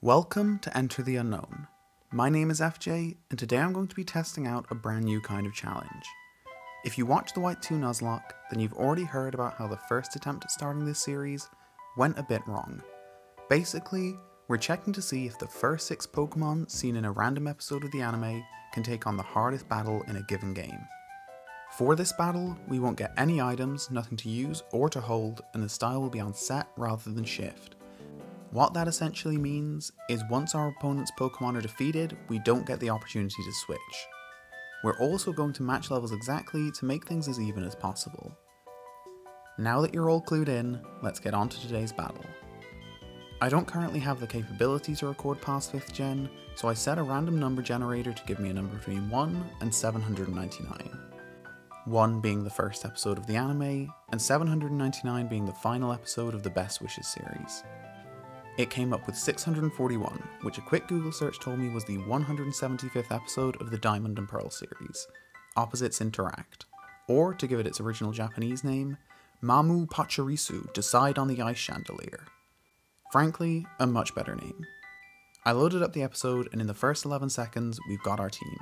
Welcome to Enter the Unown. My name is FJ, and today I'm going to be testing out a brand new kind of challenge. If you watched the White 2 Nuzlocke, then you've already heard about how the first attempt at starting this series went a bit wrong. Basically, we're checking to see if the first six Pokemon seen in a random episode of the anime can take on the hardest battle in a given game. For this battle, we won't get any items, nothing to use or to hold, and the style will be on set rather than shift. What that essentially means is once our opponent's Pokemon are defeated, we don't get the opportunity to switch. We're also going to match levels exactly to make things as even as possible. Now that you're all clued in, let's get on to today's battle. I don't currently have the capability to record past 5th gen, so I set a random number generator to give me a number between 1 and 799. 1 being the first episode of the anime, and 799 being the final episode of the Best Wishes series. It came up with 641, which a quick Google search told me was the 175th episode of the Diamond and Pearl series, Opposites Interact, or to give it its original Japanese name, Mamu Pachirisu Decide on the Ice Chandelier. Frankly, a much better name. I loaded up the episode, and in the first 11 seconds, we've got our team.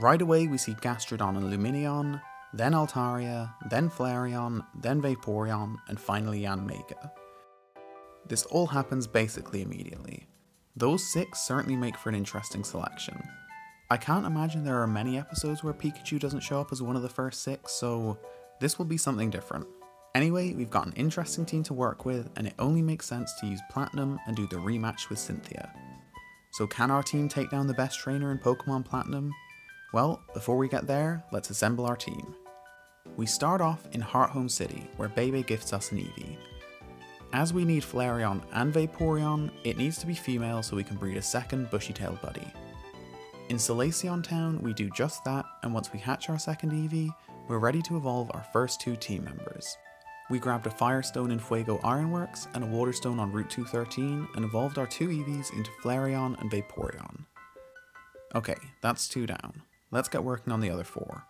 Right away, we see Gastrodon and Lumineon, then Altaria, then Flareon, then Vaporeon, and finally Yanmega. This all happens basically immediately. Those six certainly make for an interesting selection. I can't imagine there are many episodes where Pikachu doesn't show up as one of the first six, so this will be something different. Anyway, we've got an interesting team to work with, and it only makes sense to use Platinum and do the rematch with Cynthia. So can our team take down the best trainer in Pokemon Platinum? Well, before we get there, let's assemble our team. We start off in Hearthome City, where Bebe gifts us an Eevee. As we need Flareon and Vaporeon, it needs to be female so we can breed a second bushy-tailed buddy. In Solaceon Town, we do just that, and once we hatch our second Eevee, we're ready to evolve our first two team members. We grabbed a Firestone in Fuego Ironworks and a Waterstone on Route 213 and evolved our two Eevees into Flareon and Vaporeon. Okay, that's two down. Let's get working on the other four.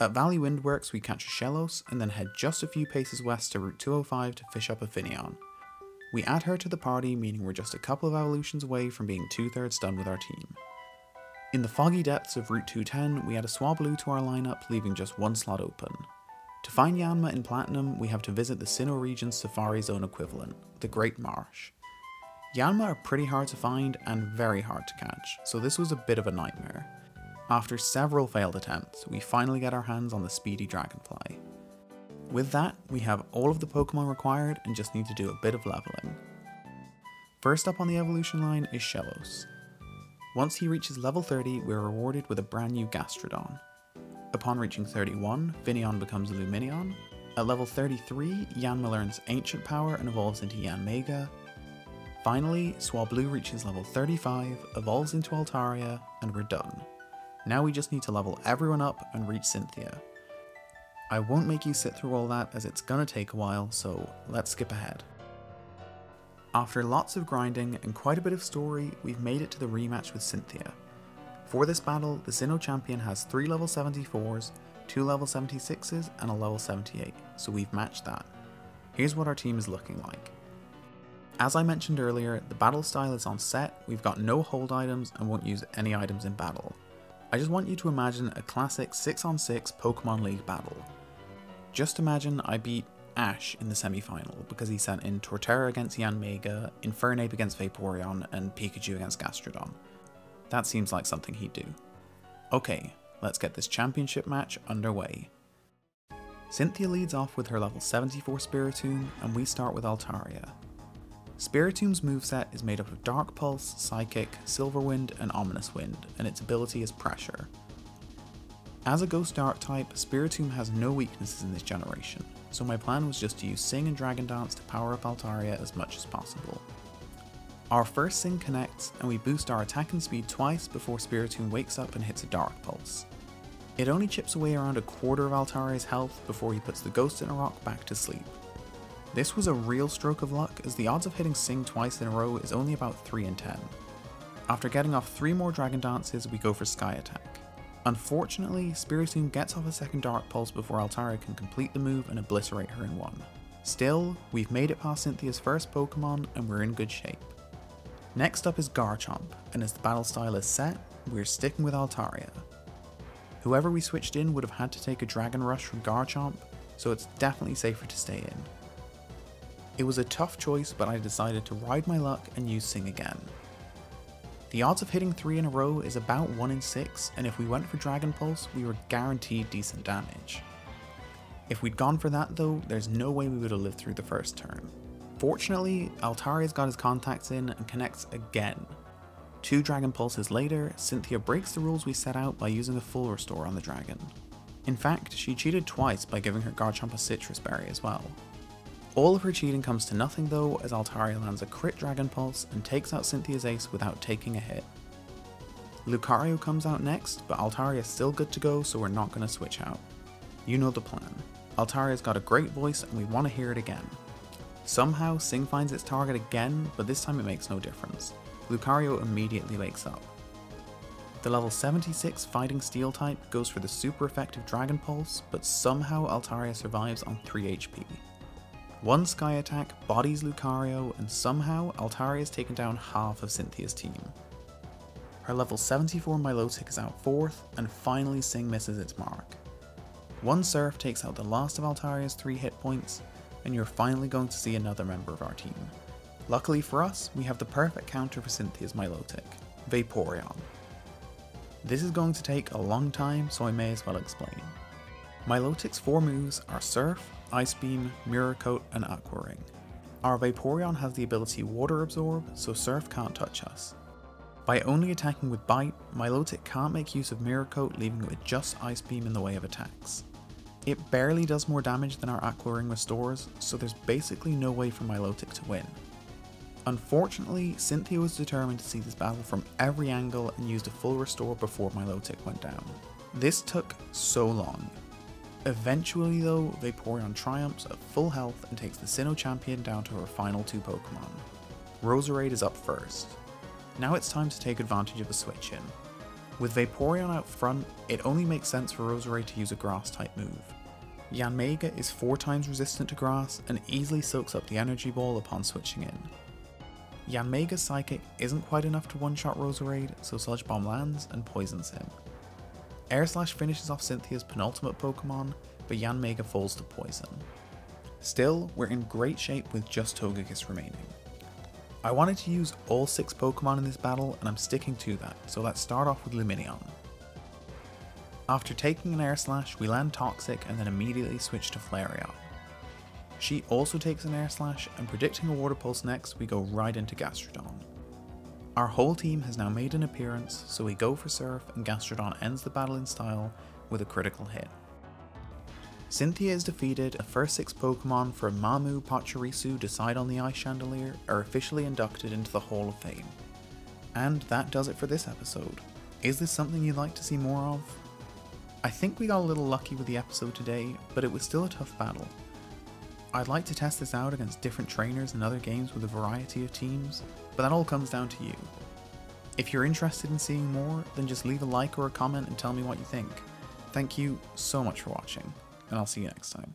At Valley Windworks, we catch a Shellos and then head just a few paces west to Route 205 to fish up a Finneon. We add her to the party, meaning we're just a couple of evolutions away from being two thirds done with our team. In the foggy depths of Route 210, we add a Swablu to our lineup, leaving just one slot open. To find Yanma in Platinum, we have to visit the Sinnoh region's Safari Zone equivalent, the Great Marsh. Yanma are pretty hard to find and very hard to catch, so this was a bit of a nightmare. After several failed attempts, we finally get our hands on the speedy dragonfly. With that, we have all of the Pokemon required and just need to do a bit of leveling. First up on the evolution line is Shellos. Once he reaches level 30, we're rewarded with a brand new Gastrodon. Upon reaching 31, Finneon becomes Lumineon. At level 33, Yanma learns Ancient Power and evolves into Yanmega. Finally, Swablu reaches level 35, evolves into Altaria, and we're done. Now we just need to level everyone up and reach Cynthia. I won't make you sit through all that as it's gonna take a while, so let's skip ahead. After lots of grinding and quite a bit of story, we've made it to the rematch with Cynthia. For this battle, the Sinnoh champion has 3 level 74s, 2 level 76s, and a level 78, so we've matched that. Here's what our team is looking like. As I mentioned earlier, the battle style is on set, we've got no hold items and won't use any items in battle. I just want you to imagine a classic 6 on 6 Pokemon League battle. Just imagine I beat Ash in the semi final because he sent in Torterra against Yanmega, Infernape against Vaporeon, and Pikachu against Gastrodon. That seems like something he'd do. Okay, let's get this championship match underway. Cynthia leads off with her level 74 Spiritomb, and we start with Altaria. Spiritomb's moveset is made up of Dark Pulse, Psychic, Silver Wind, and Ominous Wind, and its ability is Pressure. As a Ghost Dark type, Spiritomb has no weaknesses in this generation, so my plan was just to use Sing and Dragon Dance to power up Altaria as much as possible. Our first Sing connects, and we boost our attack and speed twice before Spiritomb wakes up and hits a Dark Pulse. It only chips away around a quarter of Altaria's health before he puts the Ghost in a Rock back to sleep. This was a real stroke of luck as the odds of hitting Sing twice in a row is only about 3 in 10. After getting off 3 more Dragon Dances, we go for Sky Attack. Unfortunately, Spiritomb gets off a second Dark Pulse before Altaria can complete the move and obliterate her in one. Still, we've made it past Cynthia's first Pokemon and we're in good shape. Next up is Garchomp, and as the battle style is set, we're sticking with Altaria. Whoever we switched in would have had to take a Dragon Rush from Garchomp, so it's definitely safer to stay in. It was a tough choice, but I decided to ride my luck and use Sing again. The odds of hitting 3 in a row is about 1 in 6, and if we went for Dragon Pulse, we were guaranteed decent damage. If we'd gone for that though, there's no way we would have lived through the first turn. Fortunately, Altaria's got his contacts in and connects again. Two Dragon Pulses later, Cynthia breaks the rules we set out by using a full restore on the dragon. In fact, she cheated twice by giving her Garchomp a Sitrus Berry as well. All of her cheating comes to nothing though as Altaria lands a crit Dragon Pulse and takes out Cynthia's ace without taking a hit. Lucario comes out next, but Altaria is still good to go so we're not going to switch out. You know the plan. Altaria's got a great voice and we want to hear it again. Somehow, Sing finds its target again, but this time it makes no difference. Lucario immediately wakes up. The level 76 Fighting Steel type goes for the super effective Dragon Pulse, but somehow Altaria survives on 3 HP. One Sky attack bodies Lucario, and somehow Altaria has taken down half of Cynthia's team. Her level 74 Milotic is out 4th, and finally Sing misses its mark. One Surf takes out the last of Altaria's 3 hit points, and you're finally going to see another member of our team. Luckily for us, we have the perfect counter for Cynthia's Milotic, Vaporeon. This is going to take a long time, so I may as well explain. Milotic's 4 moves are Surf, Ice Beam, Mirror Coat, and Aqua Ring. Our Vaporeon has the ability Water Absorb, so Surf can't touch us. By only attacking with Bite, Milotic can't make use of Mirror Coat leaving it with just Ice Beam in the way of attacks. It barely does more damage than our Aqua Ring restores, so there's basically no way for Milotic to win. Unfortunately, Cynthia was determined to see this battle from every angle and used a full restore before Milotic went down. This took so long. Eventually though, Vaporeon triumphs at full health and takes the Sinnoh champion down to her final two Pokemon. Roserade is up first. Now it's time to take advantage of a switch in. With Vaporeon out front, it only makes sense for Roserade to use a grass type move. Yanmega is 4 times resistant to grass and easily soaks up the energy ball upon switching in. Yanmega's Psychic isn't quite enough to one-shot Roserade, so Sludge Bomb lands and poisons him. Air Slash finishes off Cynthia's penultimate Pokemon, but Yanmega falls to poison. Still, we're in great shape with just Togekiss remaining. I wanted to use all 6 Pokemon in this battle and I'm sticking to that, so let's start off with Lumineon. After taking an Air Slash, we land Toxic and then immediately switch to Flareon. She also takes an Air Slash, and predicting a Water Pulse next, we go right into Gastrodon. Our whole team has now made an appearance, so we go for Surf and Gastrodon ends the battle in style with a critical hit. Cynthia is defeated, the first six Pokemon from Mamu, Pachirisu, Decide on the Ice Chandelier are officially inducted into the Hall of Fame. And that does it for this episode. Is this something you'd like to see more of? I think we got a little lucky with the episode today, but it was still a tough battle. I'd like to test this out against different trainers and other games with a variety of teams, but that all comes down to you. If you're interested in seeing more, then just leave a like or a comment and tell me what you think. Thank you so much for watching, and I'll see you next time.